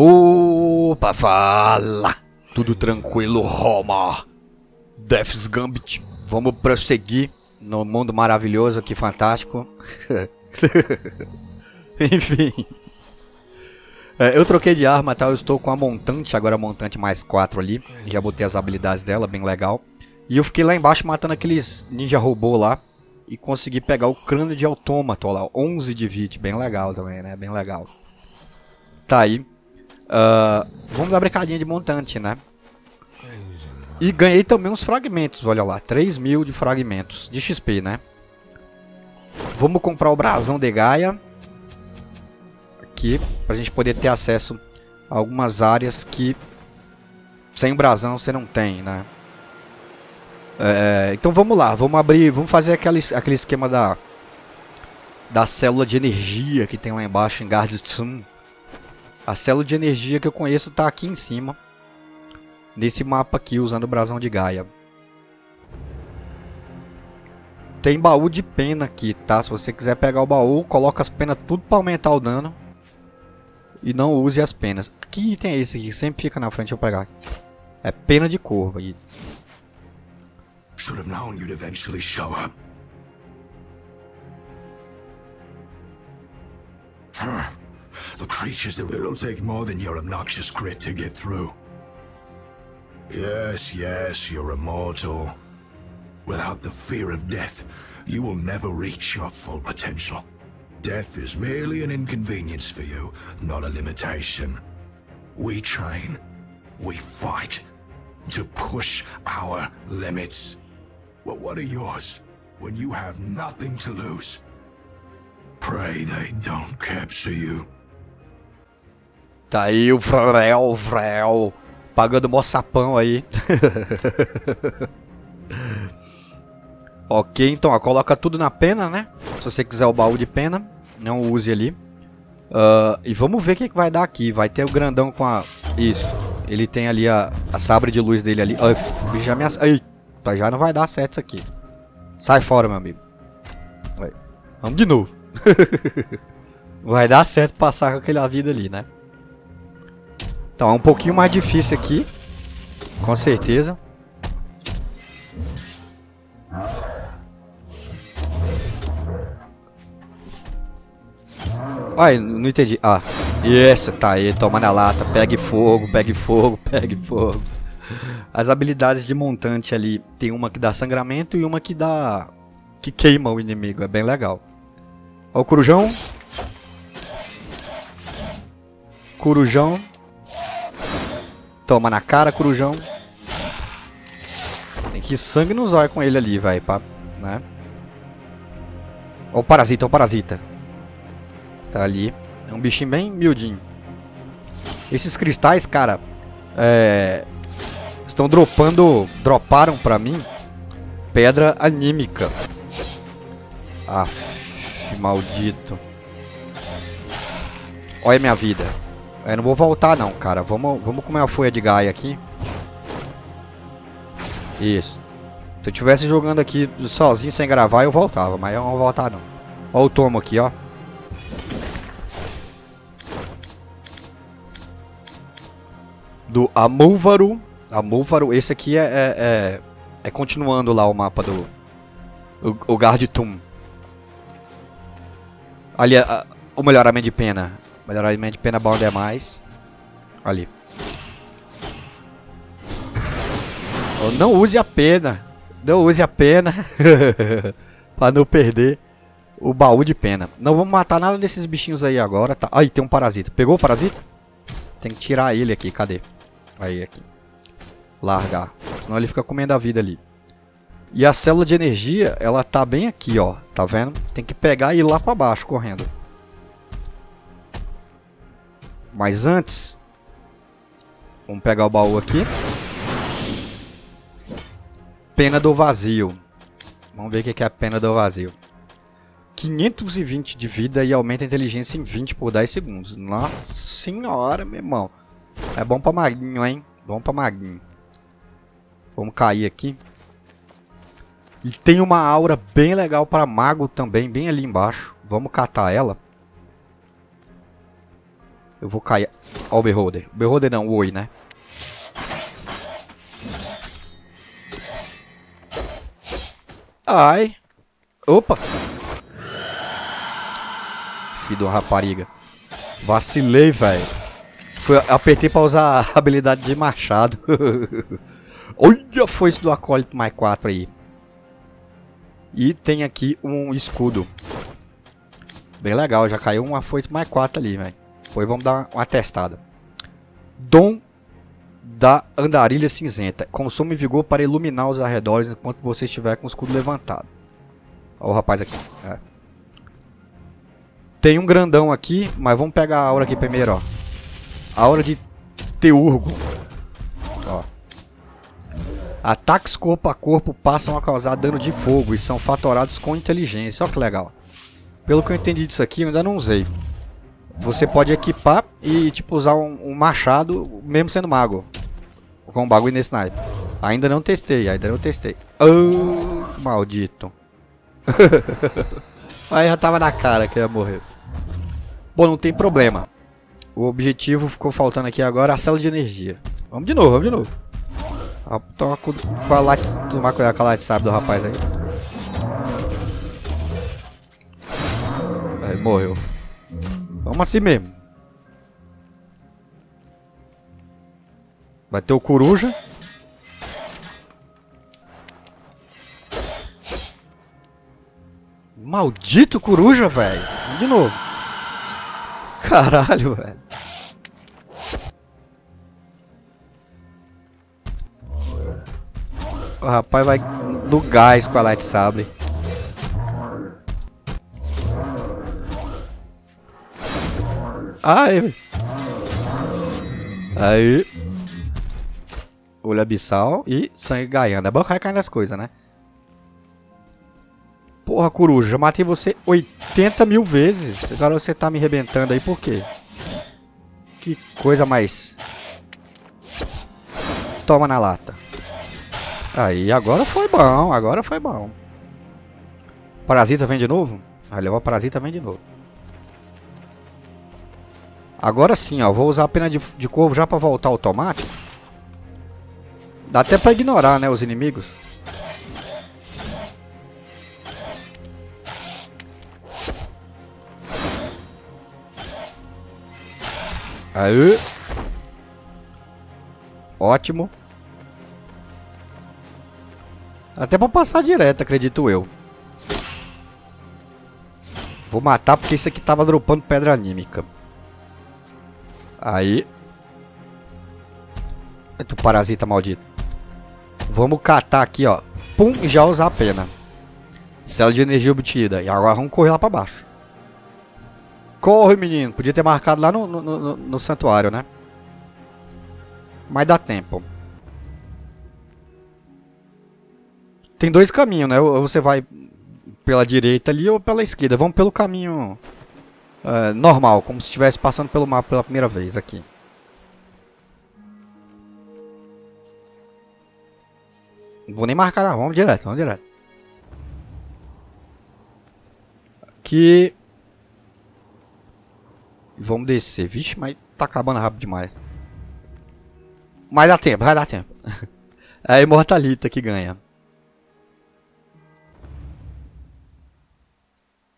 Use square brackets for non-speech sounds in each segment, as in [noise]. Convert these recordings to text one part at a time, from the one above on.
Opa, fala! Tudo tranquilo, Roma? Death's Gambit, vamos prosseguir no mundo maravilhoso aqui, fantástico. [laughs] Enfim. É, eu troquei de arma, tá? Eu estou com a montante, agora a montante mais 4 ali. Já botei as habilidades dela, bem legal. E eu fiquei lá embaixo matando aqueles ninja robô lá. E consegui pegar o crânio de autômato, lá, 11 de VIT, bem legal também, né? Bem legal. Tá aí. Uh, vamos dar brincadinha de montante, né? E ganhei também uns fragmentos, olha lá, 3 mil de fragmentos de XP, né? Vamos comprar o brasão de Gaia. Aqui, pra gente poder ter acesso a algumas áreas que sem brasão você não tem, né? É, então vamos lá, vamos abrir, vamos fazer aquele, aquele esquema da da célula de energia que tem lá embaixo em Gardstun. A célula de energia que eu conheço está aqui em cima. Nesse mapa aqui, usando o brasão de Gaia. Tem baú de pena aqui, tá? Se você quiser pegar o baú, coloca as penas tudo para aumentar o dano. E não use as penas. Que item é esse aqui? Sempre fica na frente eu pegar. É pena de corvo. aí. Should have known you'd eventually show up. The creatures that it'll take more than your obnoxious grit to get through. Yes, yes, you're immortal. Without the fear of death, you will never reach your full potential. Death is merely an inconvenience for you, not a limitation. We train, we fight, to push our limits. Well, what are yours when you have nothing to lose? Pray they don't capture you. Tá aí o Vrel, Vrel. Pagando mó sapão aí. [laughs] ok, então ó, coloca tudo na pena, né? Se você quiser o baú de pena, não use ali. Uh, e vamos ver o que, que vai dar aqui. Vai ter o grandão com a... Isso. Ele tem ali a, a sabre de luz dele ali. Ai, já me... Eita, já não vai dar certo isso aqui. Sai fora, meu amigo. Vai. Vamos de novo. [laughs] vai dar certo passar com aquela vida ali, né? Então é um pouquinho mais difícil aqui. Com certeza. Ai, não entendi. Ah, essa tá aí, toma na lata. Pegue fogo, pegue fogo, [laughs] pegue fogo. As habilidades de montante ali, tem uma que dá sangramento e uma que dá... Que queima o inimigo, é bem legal. Ó o corujão. Corujão. Toma na cara, corujão. Tem que sangue nos olhos com ele ali, vai, pra, né? Ó o parasita, ó o parasita. Tá ali. É um bichinho bem miudinho. Esses cristais, cara, é, estão dropando, droparam pra mim pedra anímica. Ah, maldito. Olha minha vida. Eu não vou voltar não, cara. Vamos, vamos comer a folha de Gaia aqui. Isso. Se eu estivesse jogando aqui sozinho, sem gravar, eu voltava. Mas eu não vou voltar não. Olha o tomo aqui, ó. Do Amúvaro. Amúvaro, esse aqui é, é, é, é, continuando lá o mapa do... O, o Gardtum. Ali, a, o melhoramento de pena. Melhoramento de pena bom demais. Ali. Oh, não use a pena. Não use a pena. [laughs] pra não perder o baú de pena. Não vamos matar nada desses bichinhos aí agora. Tá. Aí, tem um parasita. Pegou o parasita? Tem que tirar ele aqui. Cadê? Aí, aqui. Largar. Senão ele fica comendo a vida ali. E a célula de energia, ela tá bem aqui, ó. Tá vendo? Tem que pegar e ir lá pra baixo, correndo. Mas antes, vamos pegar o baú aqui. Pena do vazio. Vamos ver o que é a pena do vazio. 520 de vida e aumenta a inteligência em 20 por 10 segundos. Nossa senhora, meu irmão. É bom pra maguinho, hein? Bom pra maguinho. Vamos cair aqui. E tem uma aura bem legal para mago também, bem ali embaixo. Vamos catar ela. Eu vou cair. Ó o Beholder. Beholder não, o Oi, né? Ai. Opa. Filho uma rapariga. Vacilei, velho. Apertei pra usar a habilidade de machado. [laughs] Olha a foice do acólito mais 4 aí. E tem aqui um escudo. Bem legal, já caiu uma foice mais 4 ali, velho. Depois vamos dar uma testada. Dom da andarilha cinzenta. Consome vigor para iluminar os arredores enquanto você estiver com o escudo levantado. Olha o rapaz aqui. É. Tem um grandão aqui, mas vamos pegar a aura aqui primeiro, ó. A aura de Teurgo. Ó. Ataques corpo a corpo passam a causar dano de fogo e são fatorados com inteligência. Olha que legal. Pelo que eu entendi disso aqui, eu ainda não usei. Você pode equipar e tipo usar um, um machado, mesmo sendo mago. Com um bagulho nesse sniper. Ainda não testei, ainda não testei. Oh, maldito. [laughs] Aí já tava na cara que ia morrer. Bom, não tem problema. O objetivo ficou faltando aqui agora a célula de energia. Vamos de novo, vamos de novo. Toma com, a light, tomar cuidado com a light sabe do rapaz aí. Aí morreu. Vamos assim mesmo. Vai ter o coruja. Maldito coruja, velho. De novo. Caralho, velho. O rapaz vai no gás com a light sabre. Aí. Aí. Olho abissal e sangue gaiando. É bom que vai caindo as coisas, né? Porra, coruja, já matei você 80 mil vezes. Agora você tá me arrebentando aí por quê? Que coisa mais... Toma na lata. Aí, agora foi bom, agora foi bom. Parasita vem de novo? Aí levou parasita vem de novo. Agora sim, ó, vou usar a pena de, de corvo já pra voltar automático. Dá até pra ignorar, né, os inimigos. Aí. Ótimo. Até pra passar direto, acredito eu. Vou matar porque isso aqui tava dropando pedra anímica. Aí. Tu parasita maldito. Vamos catar aqui, ó. Pum, já usar a pena. Célula de energia obtida. E agora vamos correr lá pra baixo. Corre, menino. Podia ter marcado lá no, no, no, no santuário, né? Mas dá tempo. Tem dois caminhos, né? Ou você vai pela direita ali ou pela esquerda. Vamos pelo caminho uh, normal, como se estivesse passando pelo mapa pela primeira vez aqui. Não vou nem marcar não, vamos direto, vamos direto. Aqui Vamos descer. Vixe, mas tá acabando rápido demais. Mas dá tempo, vai dar tempo. [laughs] É a Imortalita que ganha.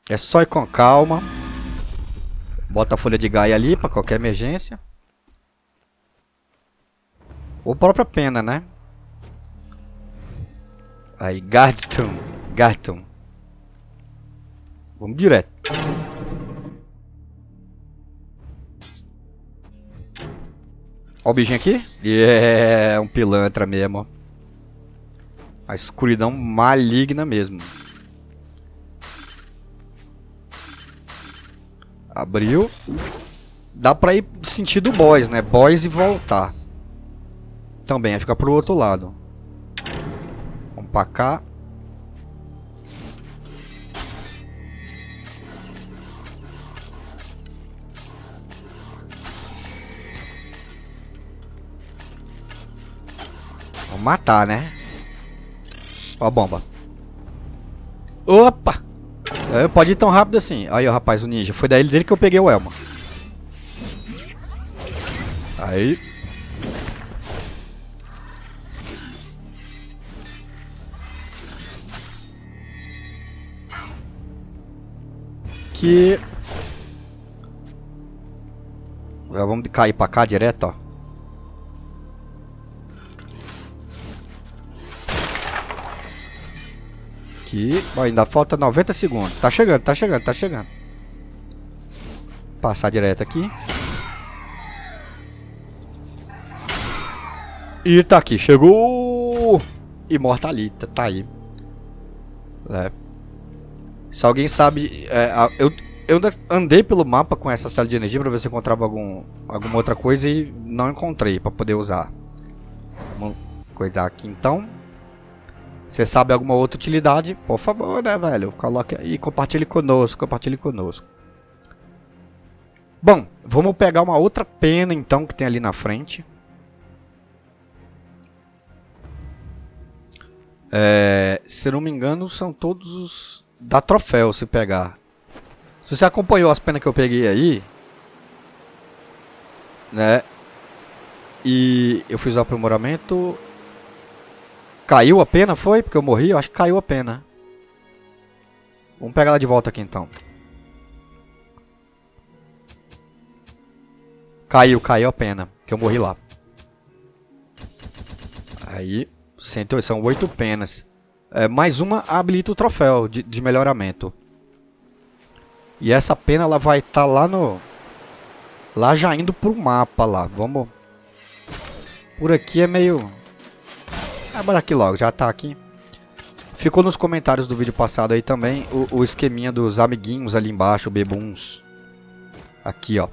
É só ir com calma. Bota a folha de Gaia ali para qualquer emergência. Ou própria pena, né? Aí, Gardton. Gardton. Vamos direto. Ó o bichinho aqui. E é um pilantra mesmo. A escuridão maligna mesmo. Abriu. Dá pra ir sentido boys, né? Boys e voltar. Também, vai ficar pro outro lado. Vamos pra cá. Vamos matar, né? Ó a bomba. Opa! É, pode ir tão rápido assim. Aí, ó, rapaz, o ninja. Foi daí dele que eu peguei o Elma. Aí. Que... Já vamos cair pra cá direto, ó. Aqui. Ainda falta 90 segundos. Tá chegando, tá chegando, tá chegando. Passar direto aqui. E tá aqui, chegou! Imortalita, tá aí. É. Se alguém sabe... É, eu, eu andei pelo mapa com essa célula de energia pra ver se encontrava algum, alguma outra coisa e não encontrei pra poder usar. Vamos coisar aqui então. Você sabe alguma outra utilidade? Por favor, né, velho? Coloque aí, compartilhe conosco, compartilhe conosco. Bom, vamos pegar uma outra pena então que tem ali na frente. É, se não me engano, são todos os da troféu se pegar. Se você acompanhou as penas que eu peguei aí, né? E eu fiz o aprimoramento. Caiu a pena, foi? Porque eu morri? Eu acho que caiu a pena. Vamos pegar ela de volta aqui então. Caiu, caiu a pena. Que eu morri lá. Aí. 108, são 8 penas. É, mais uma habilita o troféu de, de melhoramento. E essa pena ela vai estar tá lá no... Lá já indo pro mapa lá. Vamos... Por aqui é meio... Ah, aqui logo, já tá aqui. Ficou nos comentários do vídeo passado aí também o, o esqueminha dos amiguinhos ali embaixo, bebuns. Aqui, ó.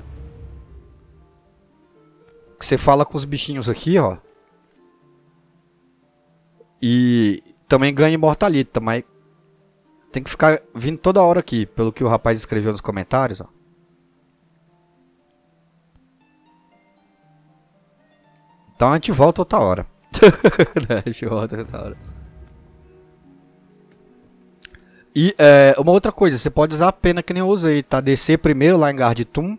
Que você fala com os bichinhos aqui, ó. E também ganha imortalita, mas tem que ficar vindo toda hora aqui, pelo que o rapaz escreveu nos comentários, ó. Então a gente volta outra hora. [laughs] Né, a gente volta outra hora. E é, uma outra coisa, você pode usar a pena que nem eu usei, tá? Descer primeiro lá em Garditum,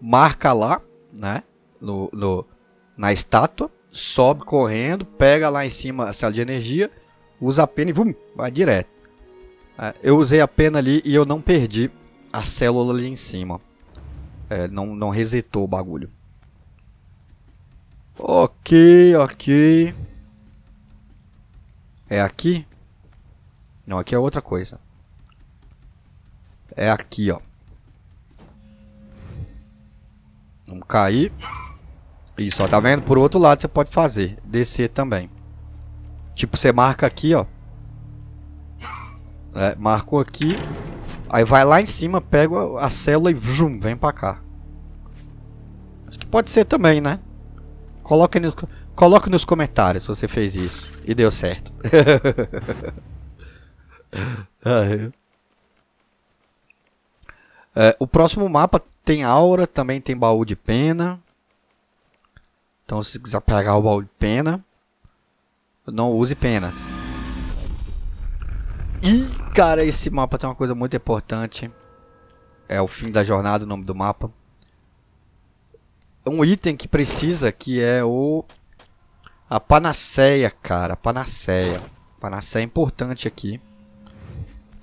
marca lá, né? No, no, na estátua sobe correndo, pega lá em cima a célula de energia, usa a pena e vum, vai direto. É, eu usei a pena ali e eu não perdi a célula ali em cima. É, não, não resetou o bagulho. Ok, ok. É aqui? Não, aqui é outra coisa. É aqui, ó. Vamos cair. Isso, ó, tá vendo? Por outro lado você pode fazer. Descer também. Tipo, você marca aqui, ó. É, marcou aqui. Aí vai lá em cima, pega a célula e vrum, vem pra cá. Acho que pode ser também, né? Coloque nos, coloque nos comentários se você fez isso. E deu certo. [laughs] é, o próximo mapa tem aura, também tem baú de pena. Então se quiser pegar o baú de pena, não use penas. E cara, esse mapa tem uma coisa muito importante. É o fim da jornada, o nome do mapa. Um item que precisa, que é o... A panaceia, cara. A panaceia. A panaceia é importante aqui.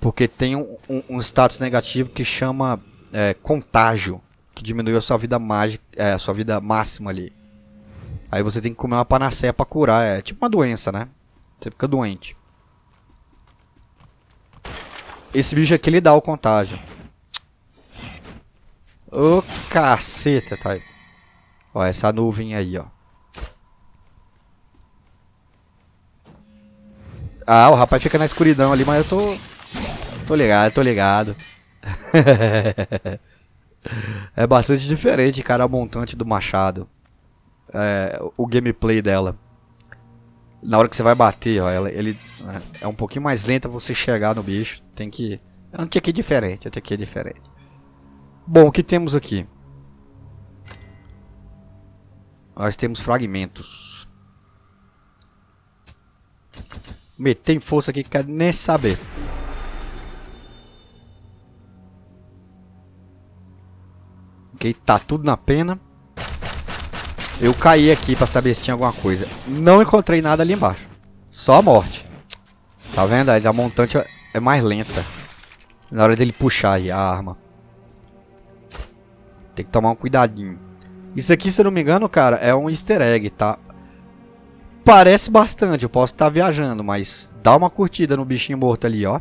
Porque tem um, um, um status negativo que chama é, contágio. Que diminui a sua vida mágica, é, a sua vida máxima ali. Aí você tem que comer uma panaceia pra curar. É tipo uma doença, né? Você fica doente. Esse bicho aqui ele dá o contágio. Ô oh, caceta, tá aí. Ó, essa nuvem aí, ó. Ah, o rapaz fica na escuridão ali, mas eu tô... Tô ligado, tô ligado. [laughs] é bastante diferente, cara, o montante do machado é, o gameplay dela. Na hora que você vai bater, ó, ela, ele é, um pouquinho mais lenta você chegar no bicho. Tem que. Antes aqui diferente, até aqui é diferente. Bom, o que temos aqui? Nós temos fragmentos. Meter em força aqui que quer nem saber. Ok, tá tudo na pena. Eu caí aqui pra saber se tinha alguma coisa. Não encontrei nada ali embaixo. Só a morte. Tá vendo? A montante é mais lenta. Na hora dele puxar a arma. Tem que tomar um cuidadinho. Isso aqui, se eu não me engano, cara, é um easter egg, tá? Parece bastante, eu posso estar tá viajando, mas dá uma curtida no bichinho morto ali, ó.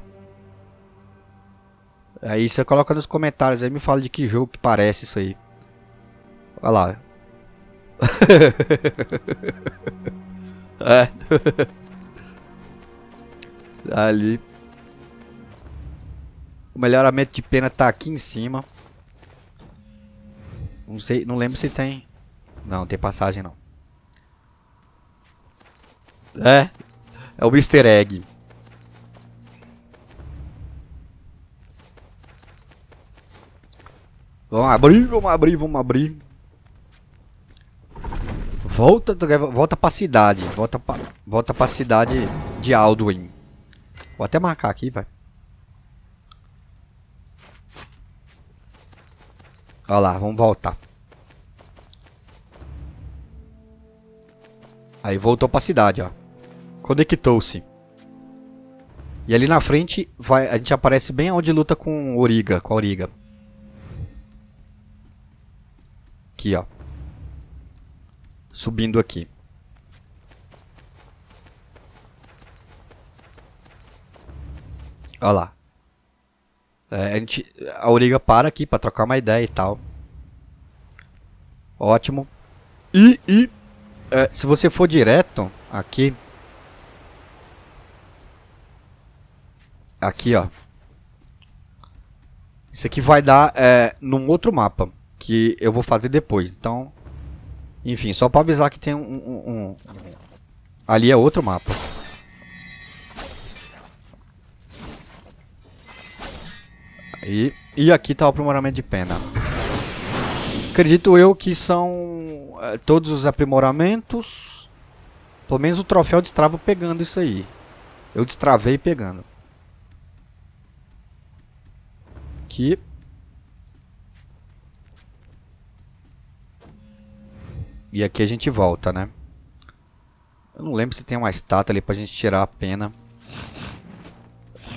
Aí você coloca nos comentários aí me fala de que jogo que parece isso aí. Olha lá. [laughs] é. [laughs] Ali. O melhoramento de pena tá aqui em cima. Não sei, não lembro se tem. Não, tem passagem não. É. É o Easter Egg. Vamos abrir, vamos abrir, vamos abrir. Volta, volta pra cidade. Volta pra, volta pra cidade de Alduin. Vou até marcar aqui, vai. Olha lá, vamos voltar. Aí voltou pra cidade, ó. Conectou-se. E ali na frente vai, a gente aparece bem onde luta com Origa, com a Origa. Aqui, ó. Subindo aqui. Olha lá. É, a, gente, a Origa para aqui para trocar uma ideia e tal. Ótimo. E, e é, se você for direto aqui. Aqui, ó. Isso aqui vai dar é, num outro mapa. Que eu vou fazer depois. Então, enfim, só para avisar que tem um, um, um, Ali é outro mapa. E, e aqui tá o aprimoramento de pena. Acredito eu que são todos os aprimoramentos. Pelo menos o troféu destrava pegando isso aí. Eu destravei pegando. Aqui. E aqui a gente volta, né? Eu não lembro se tem uma estátua ali pra gente tirar a pena.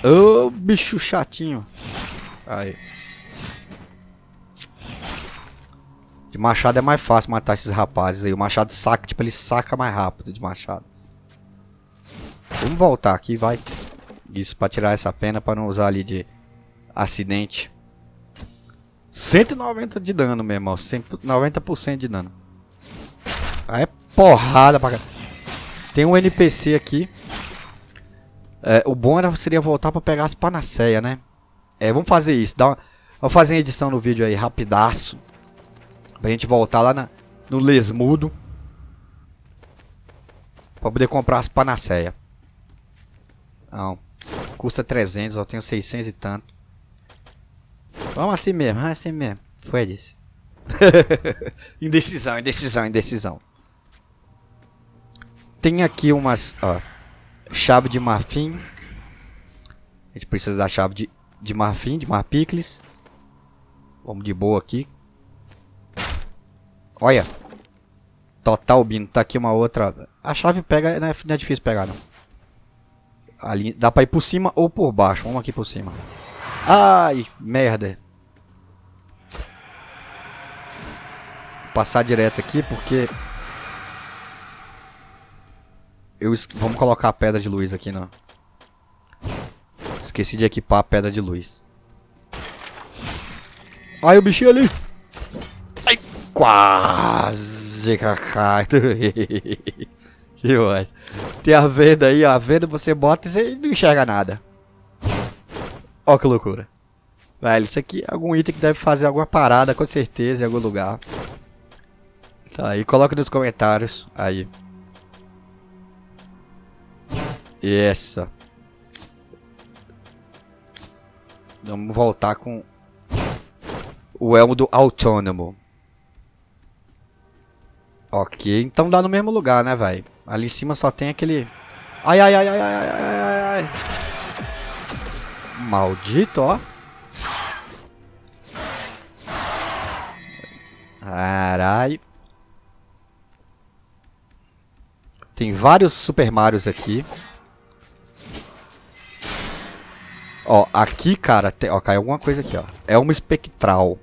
Ô, oh, bicho chatinho. Aí. De machado é mais fácil matar esses rapazes aí. O machado saca, tipo, ele saca mais rápido de machado. Vamos voltar aqui, vai. Isso, pra tirar essa pena, pra não usar ali de acidente. 190 de dano mesmo, ó. 90% de dano. Aí é porrada pra cá. Tem um NPC aqui. É, o bom era, seria voltar pra pegar as panaceias, né? É, vamos fazer isso. Dá uma, vamos fazer uma edição no vídeo aí, rapidaço. Pra gente voltar lá na, no Lesmudo. Pra poder comprar as panaceias. Não. Custa 300, eu tenho 600 e tanto. Vamos assim mesmo, assim mesmo. Foi disso. [laughs] indecisão, indecisão, indecisão. Tem aqui umas, ó. Chave de marfim. A gente precisa da chave de de marfim, de marpicles. Vamos de boa aqui. Olha. Total bino. Tá aqui uma outra. A chave pega, não é, não é difícil pegar não. Ali, dá pra ir por cima ou por baixo. Vamos aqui por cima. Ai, merda. Vou passar direto aqui porque... Eu, vamos colocar a pedra de luz aqui, não. Esqueci de equipar a pedra de luz. Ai, o bichinho ali. Quase cacai. [laughs] que ótimo. Tem a venda aí, a venda você bota e você não enxerga nada. Ó que loucura. Velho, isso aqui é algum item que deve fazer alguma parada, com certeza, em algum lugar. Tá aí, coloca nos comentários. Aí. Essa. Vamos voltar com o elmo do autônomo. Ok, então dá no mesmo lugar, né, velho? Ali em cima só tem aquele... Ai, ai, ai, ai, ai, ai, ai, ai. Maldito, ó. Caralho. Tem vários Super Marios aqui. Ó, aqui, cara, tem, ó, caiu alguma coisa aqui, ó. É uma espectral.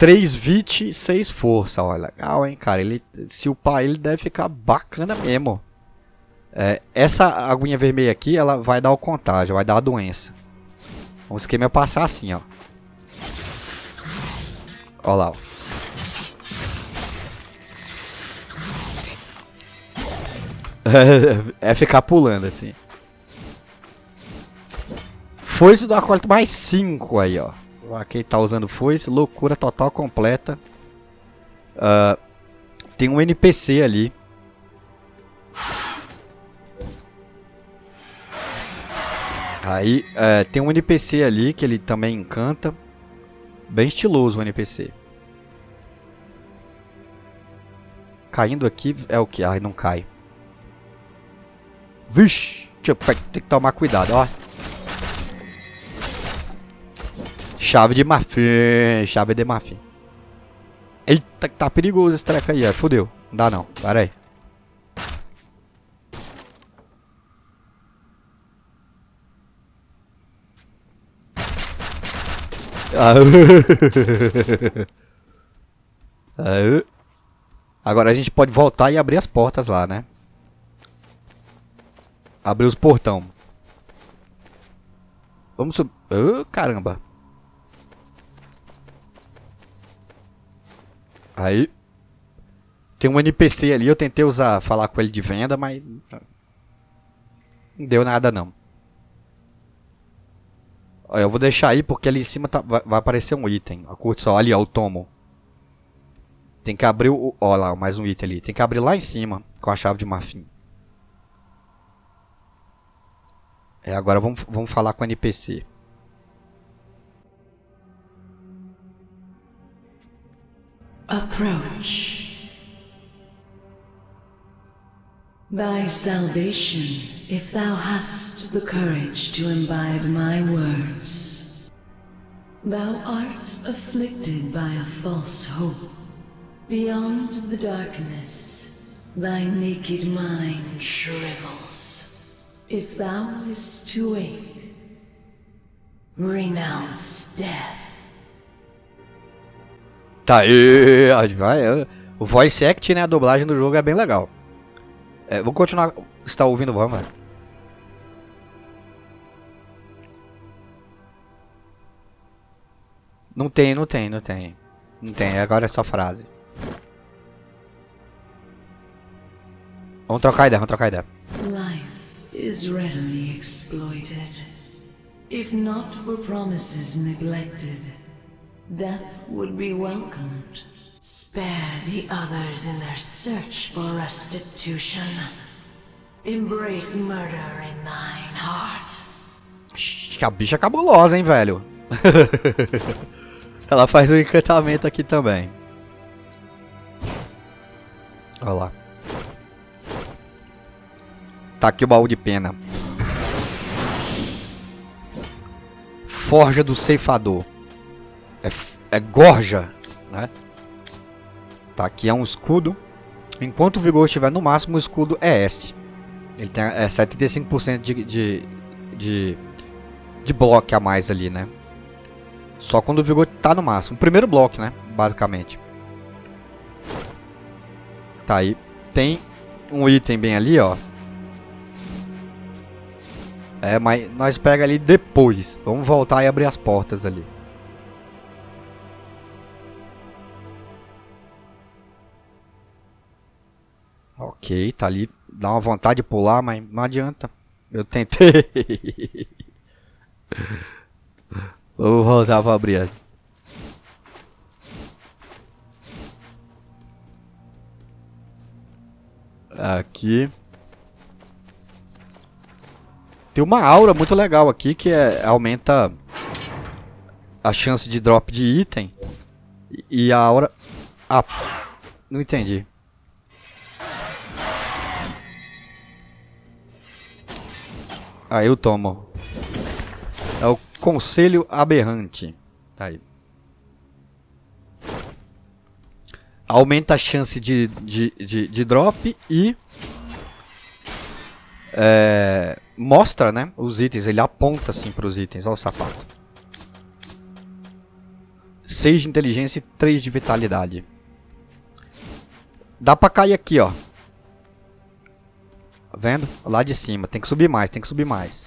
3 vit, 6 força, ó, legal, hein, cara. Ele, se upar ele deve ficar bacana mesmo. É, essa aguinha vermelha aqui, ela vai dar o contágio, vai dar a doença. O esquema é passar assim, ó. Ó lá, ó. [laughs] é ficar pulando assim. Foice do acólito mais 5 aí, ó. Quem tá usando foice, loucura total completa. Uh, tem um NPC ali. Aí, uh, tem um NPC ali que ele também encanta. Bem estiloso o NPC. Caindo aqui é o que? Ai, não cai. Vixe, tem que tomar cuidado, ó. Chave de marfim, chave de marfim. Eita, tá perigoso esse treco aí, ó. Fudeu. Não dá não, pera aí. [laughs] Agora a gente pode voltar e abrir as portas lá, né? Abrir os portão. Vamos subir. Oh, caramba. Aí. Tem um NPC ali, eu tentei usar, falar com ele de venda, mas... Não deu nada não. Eu vou deixar aí porque ali em cima tá, vai, aparecer um item. Curte só, ali ó, o tomo. Tem que abrir o... Ó lá, mais um item ali. Tem que abrir lá em cima com a chave de marfim. É, agora vamos, vamos falar com o NPC. Approach. Thy salvation, if thou hast the courage to imbibe my words. Thou art afflicted by a false hope. Beyond the darkness, thy naked mind shrivels. If thou is to wake, renounce death. Tá aí, vai. O voice act, né, a dublagem do jogo é bem legal. É, vou continuar. Está ouvindo, vamos. Não tem, não tem, não tem. Não tem, agora é só frase. Vamos trocar ideia, vamos trocar ideia. is readily exploited. If not for promises neglected, death would be welcomed. Spare the others in their search for restitution. Embrace murder in thine heart. A bicha é cabulosa, hein, velho? [laughs] Ela faz um encantamento aqui também. Olha lá. Tá aqui o baú de pena. Forja do ceifador. É, é gorja, né? Tá aqui é um escudo. Enquanto o vigor estiver no máximo, o escudo é S. Ele tem é 75% de, de, de, de bloco a mais ali, né? Só quando o vigor tá no máximo. O primeiro bloco, né? Basicamente. Tá aí. Tem um item bem ali, ó. É, mas nós pega ali depois. Vamos voltar e abrir as portas ali. Ok, tá ali. Dá uma vontade de pular, mas não adianta. Eu tentei. [laughs] Vou voltar pra abrir. Aqui. Tem uma aura muito legal aqui que é, aumenta a chance de drop de item. E a aura... Ah, não entendi. Aí eu tomo. É o Conselho Aberrante. Tá aí. aumenta a chance de, de, de, de drop e é, mostra, né, os itens, ele aponta assim para os itens, olha o sapato. 6 de inteligência e 3 de vitalidade. Dá pra cair aqui, ó. Tá vendo? Lá de cima. Tem que subir mais, tem que subir mais.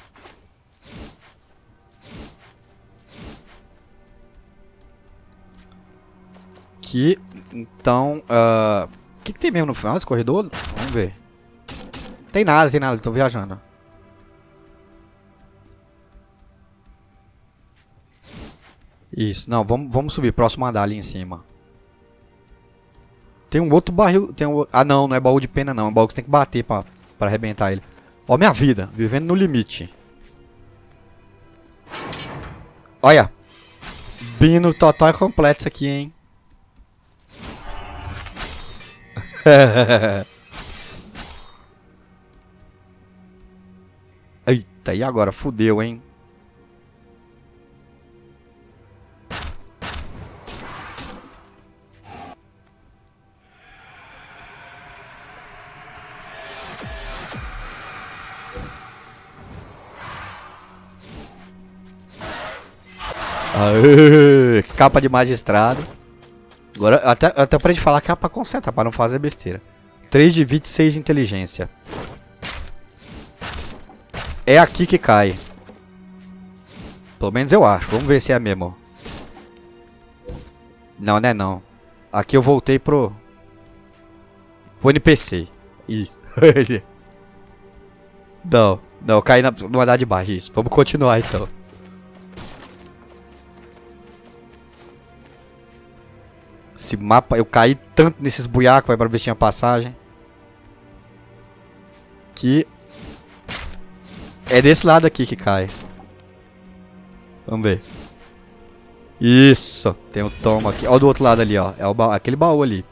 Aqui, então... Uh, o que, que tem mesmo no final desse corredor? Vamos ver. Tem nada, tem nada, tô viajando. Isso, não, vamos, vamos subir, próximo andar ali em cima. Tem um outro barril, tem um... Ah não, não é baú de pena não, é baú que você tem que bater pra, pra arrebentar ele. Ó minha vida, vivendo no limite. Olha. Bino total e completo isso aqui, hein. [laughs] Eita, e agora? Fudeu, hein? [laughs] capa de magistrado. Agora, até, até pra gente falar que é pra concentrar, pra não fazer besteira. 3 de 26 de inteligência. É aqui que cai. Pelo menos eu acho. Vamos ver se é mesmo. Não, não é não. Aqui eu voltei pro... Pro NPC. Isso. [laughs] não, não, caí na, no andar de. Isso. Vamos continuar então. Mapa, eu caí tanto nesses buiacos, vai pra ver se tinha passagem. Que... É desse lado aqui que cai. Vamos ver. Isso, tem um tomo aqui. Olha do outro lado ali, ó. É o aquele baú ali.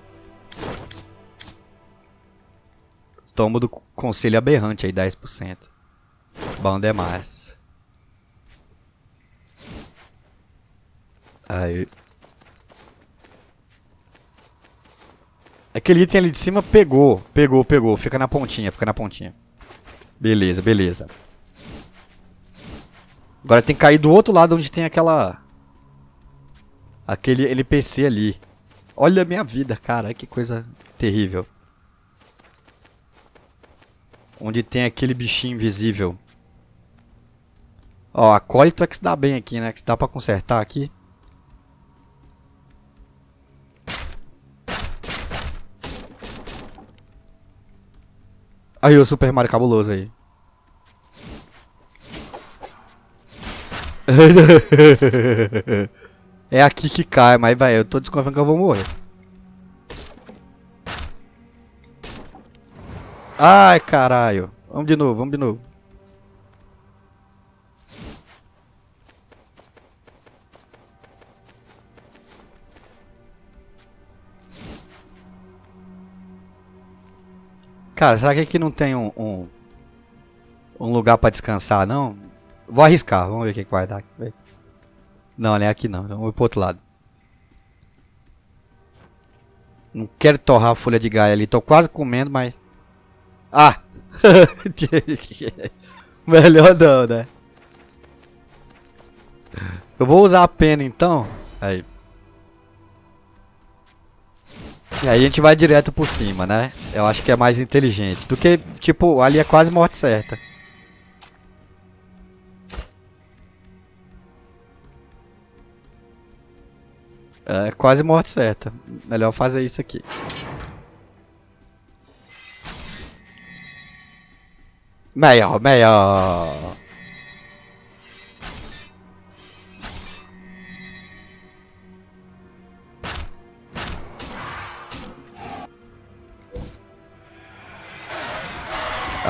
Tomo do conselho aberrante aí, 10%. Bom demais. Aí. Aquele item ali de cima pegou, pegou, pegou. Fica na pontinha, fica na pontinha. Beleza, beleza. Agora tem que cair do outro lado onde tem aquela... Aquele NPC ali. Olha a minha vida, cara. Que coisa terrível. Onde tem aquele bichinho invisível. Ó, acólito é que se dá bem aqui, né? Que dá pra consertar aqui. Aí o Super Mario cabuloso aí. [laughs] é aqui que cai, mas vai, eu tô desconfiando que eu vou morrer. Ai, caralho. Vamos de novo, vamos de novo. Cara, será que aqui não tem um, um, um lugar pra descansar, não? Vou arriscar, vamos ver o que, que vai dar. Não, não é aqui não, vamos pro outro lado. Não quero torrar a folha de gaia ali, tô quase comendo, mas... Ah! [laughs] Melhor não, né? Eu vou usar a pena então. Aí. E aí a gente vai direto por cima, né? Eu acho que é mais inteligente. Do que, tipo, ali é quase morte certa. É quase morte certa. Melhor fazer isso aqui. Melhor, melhor.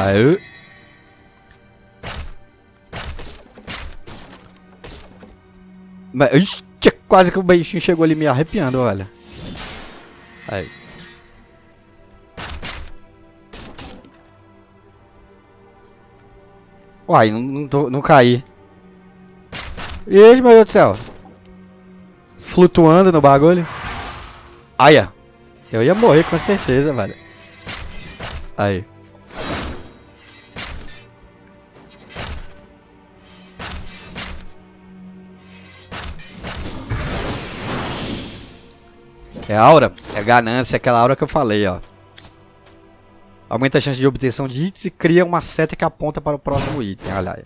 Aí. Mas, ixi, quase que o bichinho chegou ali me arrepiando, olha. Aí. Uai, não, não, tô, não caí. Ih, meu Deus do céu. Flutuando no bagulho. Aia. Eu ia morrer com certeza, velho. Aí. É aura? É ganância, é aquela aura que eu falei, ó. Aumenta a chance de obtenção de hits e cria uma seta que aponta para o próximo item. Olha aí.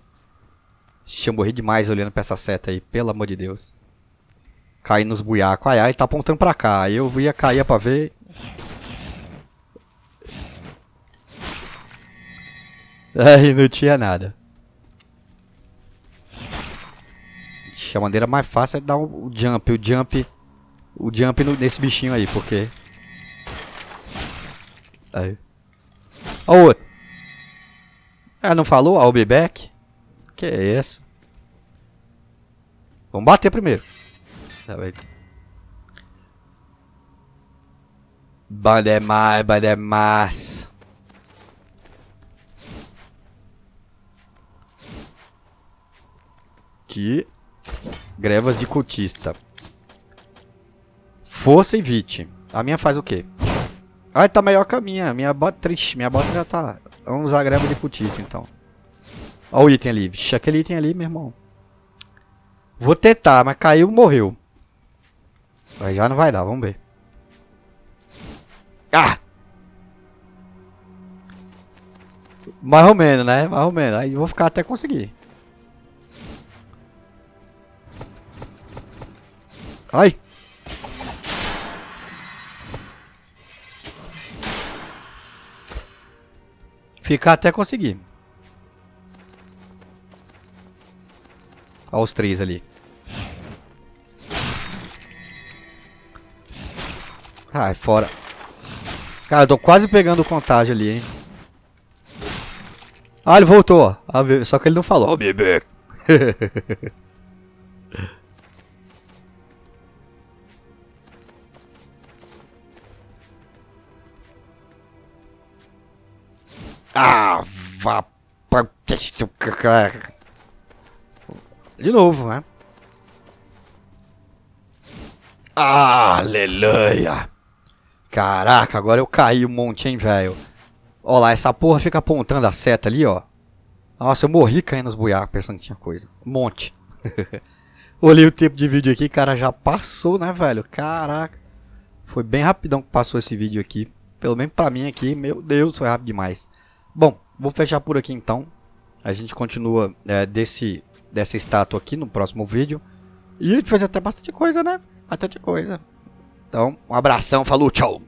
Ixi, eu morri demais olhando pra essa seta aí, pelo amor de Deus. Cair nos buiacos. Ai, ai, tá apontando pra cá. Aí eu ia cair pra ver. [laughs] Aí não tinha nada. A maneira mais fácil é dar o jump. O jump o jump no, nesse bichinho aí, porque... Aí. Ó o outro. Ah, não falou? I'll be back? Que é isso? Vamos bater primeiro. Tá bem. Bandemais, bandemais. Que grevas de cultista. Força e Vit. A minha faz o quê? Ah, tá melhor que a minha. Minha bota triste. Minha bota já tá. Vamos usar a grama de cutícia, então. Olha o item ali. Vixe, aquele item ali, meu irmão. Vou tentar, mas caiu, morreu. Aí já não vai dar, vamos ver. Ah! Mais ou menos, né? Mais ou menos. Aí vou ficar até conseguir. Ai! Ficar até conseguir. Olha os três ali. Ai, fora. Cara, eu tô quase pegando o contágio ali, hein. Ah, ele voltou. Só que ele não falou. Oh, bebê. [laughs] Ah, vá pra... De novo, né? Aleluia! Caraca, agora eu caí um monte, hein, velho. Olha lá, essa porra fica apontando a seta ali, ó. Nossa, eu morri caindo nos buiacos pensando que tinha coisa. Um monte. [laughs] Olhei o tempo de vídeo aqui, cara, já passou, né, velho? Caraca. Foi bem rapidão que passou esse vídeo aqui. Pelo menos pra mim aqui, meu Deus, foi rápido demais. Bom, vou fechar por aqui então. A gente continua é, desse, dessa estátua aqui no próximo vídeo. E a gente fez até bastante coisa, né? Bastante coisa. Então, um abração, falou, tchau!